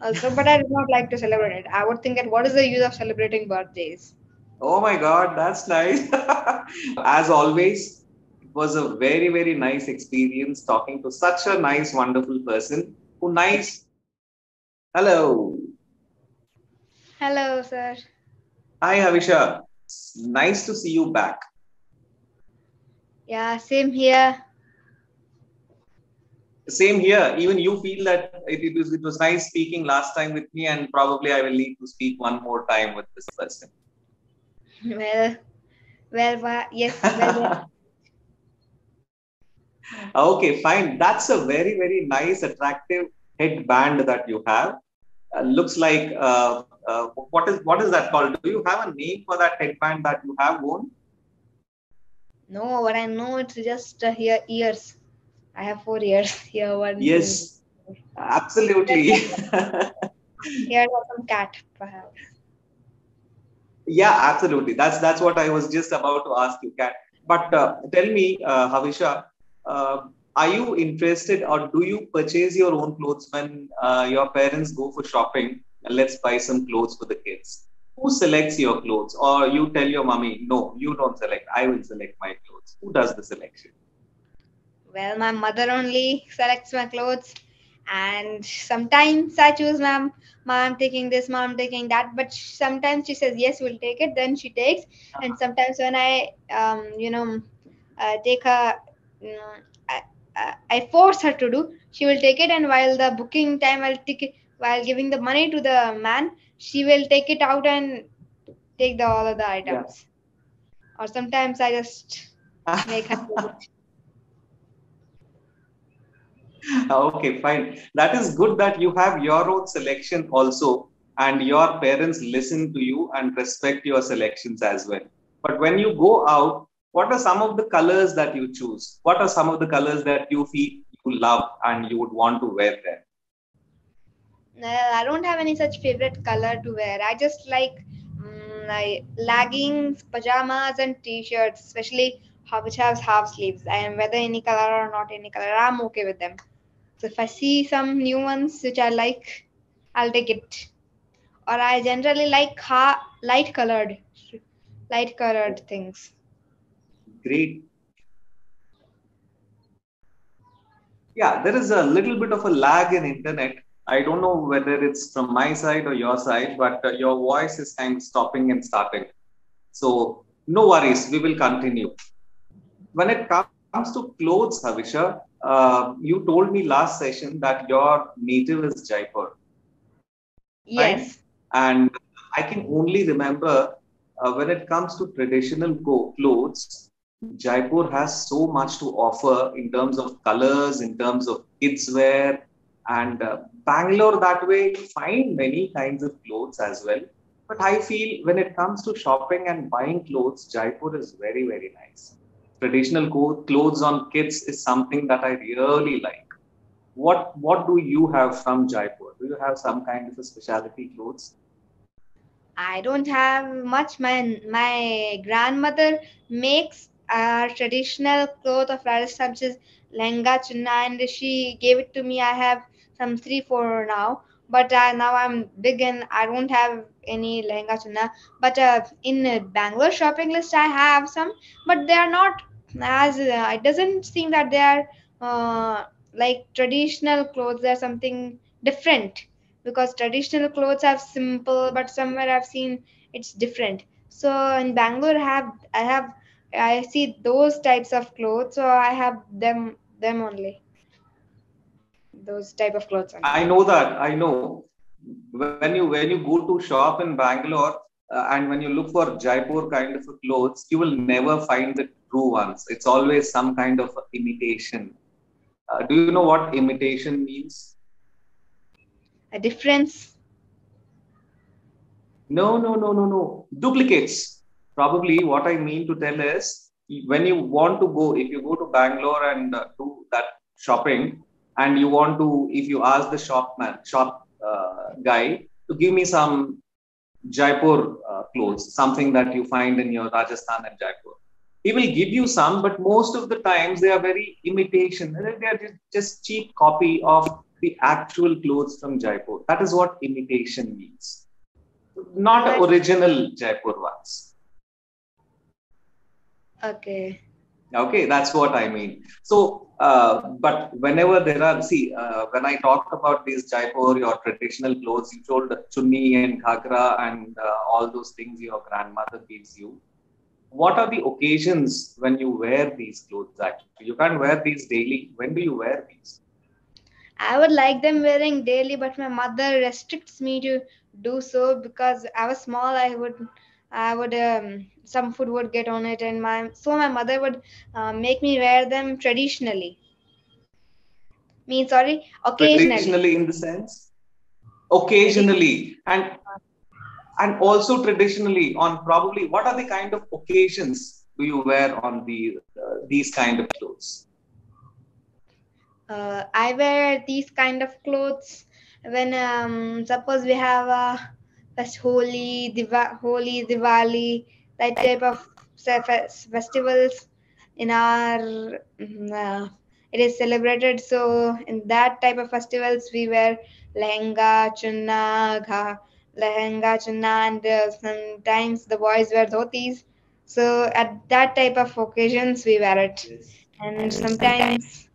Uh, also, but I do not like to celebrate it. I would think that what is the use of celebrating birthdays? Oh my God, that's nice. As always, it was a very, very nice experience talking to such a nice, wonderful person who nice. Hello. Hello, sir. Hi, Havisha. Nice to see you back. Yeah, same here. Same here. Even you feel that it, it, was, it was nice speaking last time with me, and probably I will need to speak one more time with this person. Well, well, yes, well, okay, fine. That's a very, very nice, attractive headband that you have. Uh, looks like uh, uh, what is what is that called? Do you have a name for that headband that you have worn? No, but I know it's just uh, here ears. I have four years here. One. Yes, two. absolutely. here some cat, perhaps. Yeah, absolutely. That's that's what I was just about to ask you, cat. But uh, tell me, uh, Havisha, uh, are you interested or do you purchase your own clothes when uh, your parents go for shopping? And let's buy some clothes for the kids. Who selects your clothes? Or you tell your mommy, no, you don't select. I will select my clothes. Who does the selection? Well, my mother only selects my clothes. And sometimes i choose ma'am mom taking this mom taking that. But sometimes she says yes we'll take it. Then she takes. And sometimes when i um, you know uh, take her you know, I, I force her to do she will take it. And while the booking time i'll take it while giving the money to the man she will take it out and take the all of the items. Yeah. or sometimes i just make her okay, fine. That is good that you have your own selection also, and your parents listen to you and respect your selections as well. But when you go out, what are some of the colors that you choose? What are some of the colors that you feel you love and you would want to wear there? I don't have any such favorite color to wear. I just like um, leggings, pajamas, and t-shirts, especially which has half sleeves. And whether any color or not any color, I'm okay with them. So if I see some new ones which I like, I'll take it. Or I generally like ha- light colored, light colored things. Great. Yeah, there is a little bit of a lag in internet. I don't know whether it's from my side or your side, but uh, your voice is kind of stopping and starting. So no worries, we will continue. When it comes to clothes, Havisha, uh, you told me last session that your native is Jaipur. Yes. Right? And I can only remember uh, when it comes to traditional clothes, Jaipur has so much to offer in terms of colors, in terms of kids wear, and uh, Bangalore that way you find many kinds of clothes as well. But I feel when it comes to shopping and buying clothes, Jaipur is very very nice traditional clothes on kids is something that I really like. What what do you have from Jaipur? Do you have some kind of a specialty clothes? I don't have much. My my grandmother makes a traditional cloth of Rajasthan, which is lehenga chunna, and she gave it to me. I have some three four now, but uh, now I'm big and I don't have any lehenga chunna. But uh, in Bangalore shopping list, I have some, but they are not as uh, it doesn't seem that they are uh, like traditional clothes they're something different. Because traditional clothes have simple but somewhere i've seen it's different. So in bangalore i have i have i see those types of clothes so i have them them only. Those type of clothes only. i know that i know. When you when you go to shop in bangalore uh, and when you look for jaipur kind of clothes you will never find the true ones. It's always some kind of imitation. Uh, do you know what imitation means? A difference? No, no, no, no, no. Duplicates. Probably what I mean to tell is when you want to go, if you go to Bangalore and uh, do that shopping, and you want to, if you ask the shopman, shop uh, guy to give me some Jaipur uh, clothes, something that you find in your Rajasthan and Jaipur he will give you some but most of the times they are very imitation they are just cheap copy of the actual clothes from Jaipur. That is what imitation means. Not original Jaipur ones. Okay. Okay, that's what I mean. So, uh, but whenever there are, see, uh, when I talked about these Jaipur, your traditional clothes, you told chunni and ghagra and uh, all those things your grandmother gives you. What are the occasions when you wear these clothes actually? You can't wear these daily. When do you wear these? I would like them wearing daily, but my mother restricts me to do so because I was small. I would, I would, um, some food would get on it, and my so my mother would uh, make me wear them traditionally. Mean sorry, occasionally. Traditionally, in the sense, occasionally, and and also traditionally on probably what are the kind of occasions do you wear on the uh, these kind of clothes? uh, I wear these kind of clothes when um, suppose we have a fest Holi, Diva, Holi, Diwali, that type of festivals in our mm, uh, it is celebrated. So in that type of festivals, we wear lehenga, chunna, gha, lehenga, chunna, and uh, sometimes the boys wear dhotis. So at that type of occasions, we wear it, and sometimes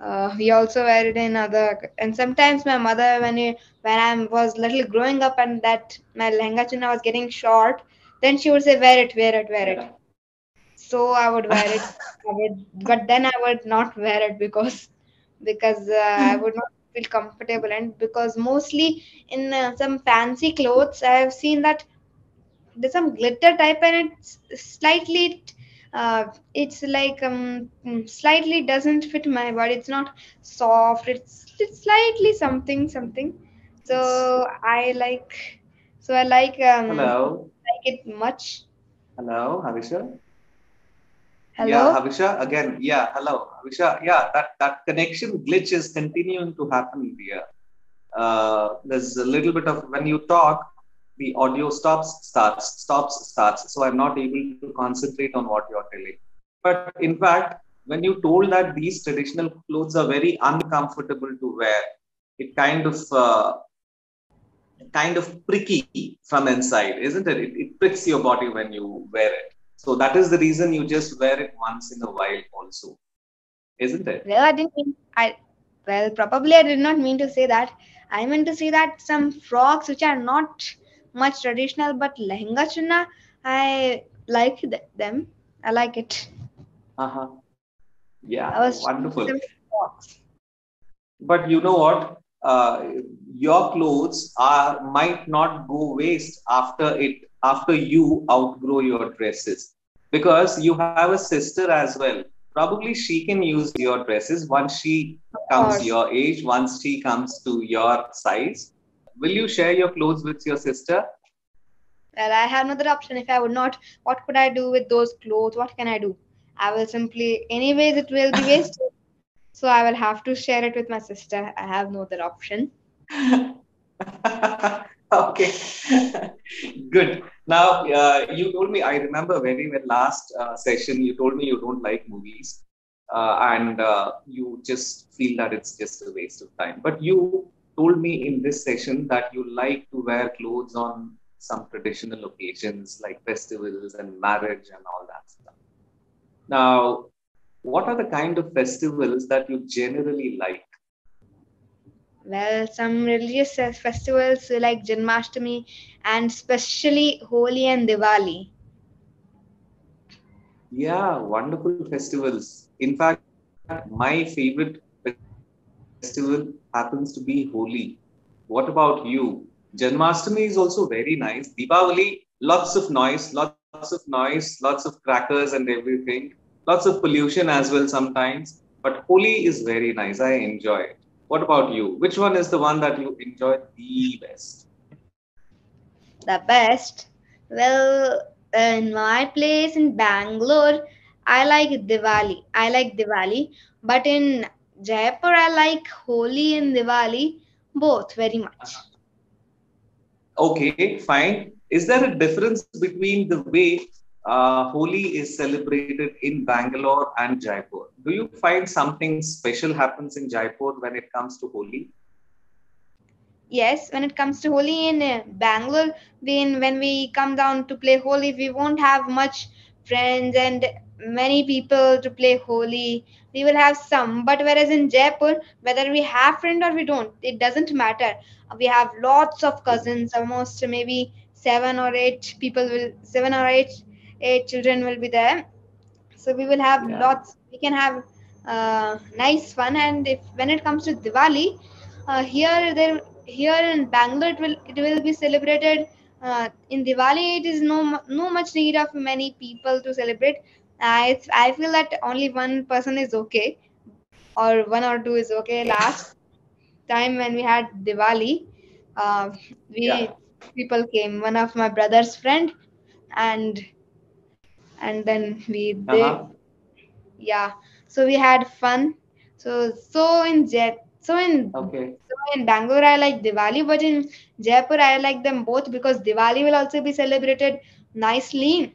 uh, we also wear it in other, and sometimes my mother, when he, when I was little growing up, and that my lehenga chunna was getting short, then she would say, "Wear it, wear it, wear it." So I would wear it, would, but then I would not wear it because because uh, I would not feel comfortable, and because mostly in uh, some fancy clothes, I have seen that there's some glitter type, and it's slightly uh, it's like um slightly doesn't fit my body. It's not soft. It's, it's slightly something something. So i like so i like um hello? like it much? Hello havisha? Hello? Yeah havisha again. Yeah hello. Havisha yeah that that connection glitch is continuing to happen here uh, there's a little bit of when you talk the audio stops, starts, stops, starts. So I'm not able to concentrate on what you're telling. But in fact, when you told that these traditional clothes are very uncomfortable to wear, it kind of uh, kind of pricky from inside, isn't it? it? It pricks your body when you wear it. So that is the reason you just wear it once in a while, also, isn't it? Well, I didn't mean I. Well, probably I did not mean to say that. I meant to say that some frocks which are not much traditional, but lehenga chunna, I like them. I like it. Uh huh. Yeah, Was wonderful. But you know what? Uh, your clothes are might not go waste after it after you outgrow your dresses because you have a sister as well probably she can use your dresses once she comes your age once she comes to your size will you share your clothes with your sister? Well, I have another option. If I would not, what could I do with those clothes? What can I do? I will simply, anyways, it will be wasted. So I will have to share it with my sister. I have no other option. okay, good. Now, uh, you told me, I remember very well last uh, session, you told me you don't like movies. Uh, and uh, you just feel that it's just a waste of time. But you told me in this session that you like to wear clothes on some traditional occasions like festivals and marriage and all that stuff. Now, what are the kind of festivals that you generally like? Well, some religious festivals like Janmashtami and especially Holi and Diwali. Yeah, wonderful festivals. In fact, my favorite festival happens to be Holi. What about you? Janmashtami is also very nice. Deepavali, lots of noise, lots of noise, lots of crackers and everything. Lots of pollution as well sometimes. But Holi is very nice. I enjoy it. What about you? Which one is the one that you enjoy the best? The best? Well, in my place in Bangalore, I like Diwali. I like Diwali. But in Jaipur, I like Holi and Diwali both very much. Okay, fine. Is there a difference between the way uh, Holi is celebrated in Bangalore and Jaipur. Do you find something special happens in Jaipur when it comes to Holi? Yes, when it comes to Holi in uh, Bangalore, when when we come down to play Holi, we won't have much friends and many people to play Holi. We will have some, but whereas in Jaipur, whether we have friend or we don't, it doesn't matter. We have lots of cousins, almost maybe seven or eight people will seven or eight eight children will be there. So we will have Yeah. lots. We can have uh, nice fun, and if when it comes to Diwali, uh, here there here in Bangalore it will it will be celebrated uh, in Diwali. It is no no much need of many people to celebrate. I I feel that only one person is okay, or one or two is okay. Last time when we had Diwali, uh, we Yeah. people came. One of my brother's friend, and and then we did Uh-huh. yeah. So we had fun. So so in Jet so in Okay. so in Bangalore, I like Diwali, but in Jaipur, I like them both because Diwali will also be celebrated nicely,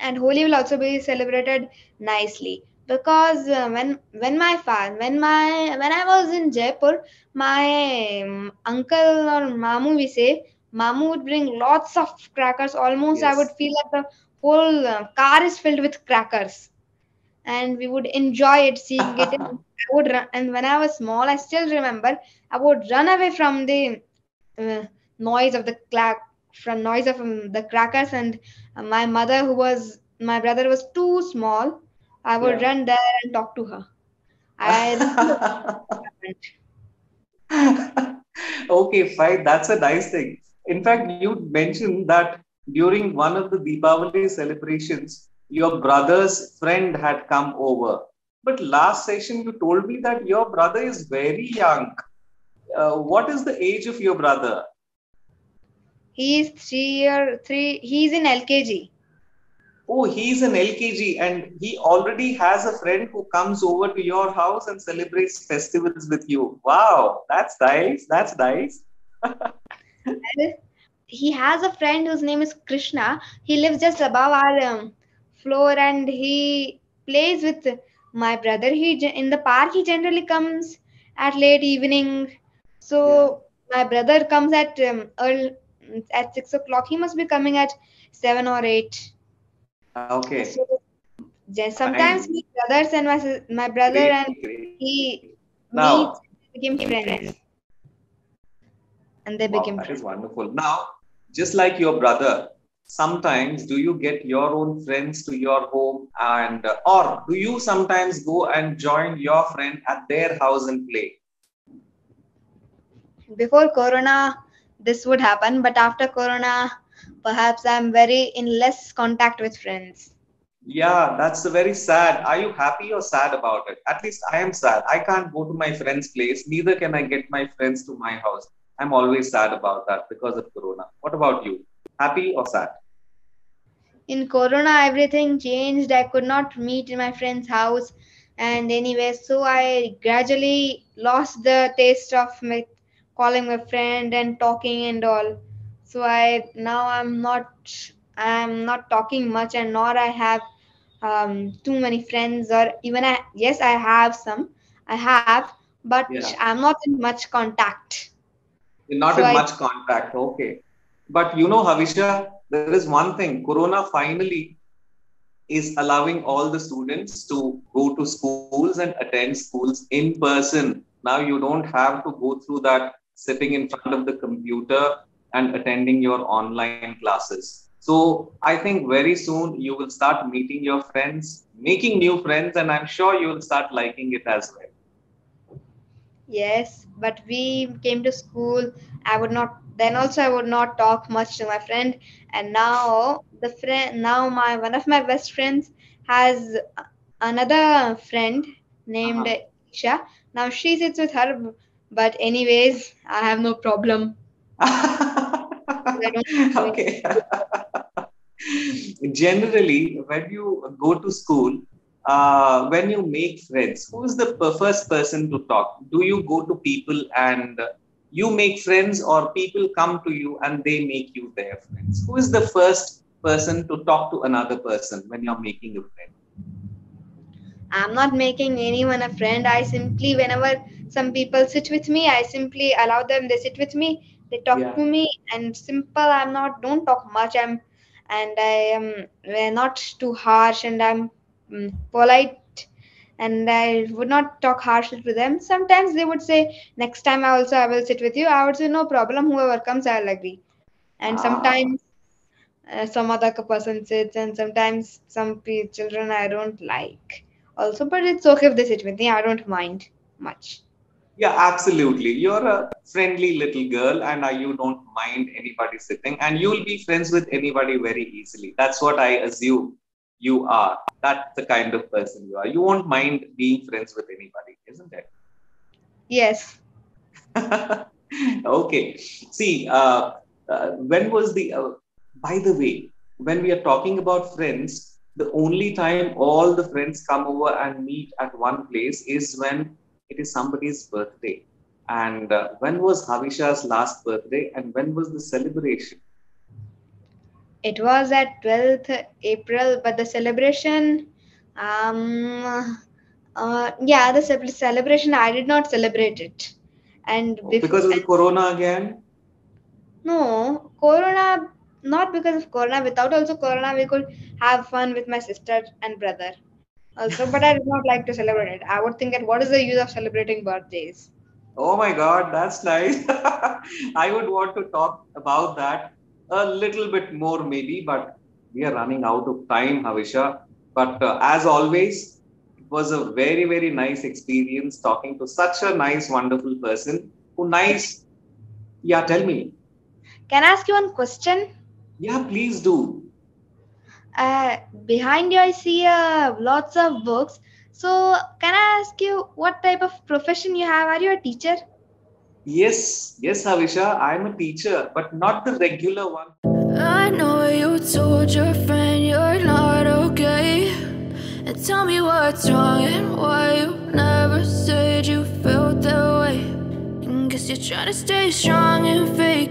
and Holi will also be celebrated nicely. Because uh, when when my father when my when I was in Jaipur, my um, uncle or mamu we say mamu would bring lots of crackers. Almost I would feel like the whole uh, car is filled with crackers and we would enjoy it seeing it and i would run and when i was small i still remember i would run away from the uh, noise of the clack from noise of um, the crackers and uh, my mother who was my brother was too small i would Yeah. run there and talk to her i remember what happened. okay, fine. That's a nice thing. In fact, you mentioned that during one of the Deepavali celebrations, your brother's friend had come over. But last session, you told me that your brother is very young. Uh, what is the age of your brother? he's three year three he's in lkg Oh, he's in LKG and he already has a friend who comes over to your house and celebrates festivals with you. Wow, that's nice. That's nice. He has a friend whose name is Krishna. He lives just above our um, floor and he plays with my brother. He in the park. He generally comes at late evening. So my brother comes at um, early, at six o'clock. He must be coming at seven or eight. Okay. So je- sometimes we brothers and my my brother Great, and great. he Now, meets became friends and they Wow, became that friends. is wonderful. Now, just like your brother, sometimes do you get your own friends to your home and uh, or do you sometimes go and join your friend at their house and play? before corona this would happen but after corona perhaps i'm very in less contact with friends Yeah, that's very sad. Are you happy or sad about it? At least I am sad. I can't go to my friend's place, neither can I get my friends to my house. I'm always sad about that because of Corona. What about you? Happy or sad? in corona everything changed i could not meet in my friend's house and anyway so i gradually lost the taste of my calling my friend and talking and all so i now i'm not i'm not talking much and nor i have um, too many friends or even i yes i have some i have but Yeah. i'm not in much contact not So in I- much contact. Okay. But you know, Havisha, there is one thing. Corona finally is allowing all the students to go to schools and attend schools in person. Now you don't have to go through that sitting in front of the computer and attending your online classes. So I think very soon you will start meeting your friends, making new friends, and I'm sure you will start liking it as well. Yes, but we came to school. I would not then also I would not talk much to my friend. And now the friend now my one of my best friends has another friend named Uh-huh. Isha. Now she sits with her, but anyways, I have no problem. okay. Generally, when you go to school, uh, when you make friends, who is the first person to talk? Do you go to people and you make friends, or people come to you and they make you their friends? Who is the first person to talk to another person when you're making a friend? I'm not making anyone a friend. I simply, whenever some people sit with me, I simply allow them. They sit with me, they talk Yeah. to me, and simple. I'm not. Don't talk much. I'm, and I am not too harsh, and I'm mm, polite, and I would not talk harshly to them. Sometimes they would say, "Next time, I also I will sit with you." I would say, "No problem. Whoever comes, I'll agree." And Ah, sometimes uh, some other person sits, and sometimes some children I don't like also, but it's okay if they sit with me. I don't mind much. yeah, absolutely. You're a friendly little girl, and you don't mind anybody sitting, and you'll be friends with anybody very easily. That's what I assume you are. That's the kind of person you are. You won't mind being friends with anybody, isn't it? Yes. okay. See, uh, uh, when was the, uh, by the way, when we are talking about friends, the only time all the friends come over and meet at one place is when it is somebody's birthday. And uh, when was Havisha's last birthday and when was the celebration? It was at 12th April, but the celebration, um, uh, yeah, the ce- celebration, I did not celebrate it. And Oh, before, because of the corona again? no, Corona, not because of Corona, without also Corona, we could have fun with my sister and brother also, but I did not like to celebrate it. I would think that what is the use of celebrating birthdays? Oh my God, that's nice. I would want to talk about that a little bit more, maybe, but we are running out of time, Havisha. But uh, as always, it was a very, very nice experience talking to such a nice, wonderful person who nice. Yeah, tell me. Can I ask you one question? Yeah, please do. Uh, behind you, I see uh, lots of books. So, can I ask you what type of profession you have? Are you a teacher? Yes, yes, Havisha, I'm a teacher, but not the regular one. I know you told your friend you're not okay. And tell me what's wrong and why you never said you felt that way. Guess you're trying to stay strong and fake.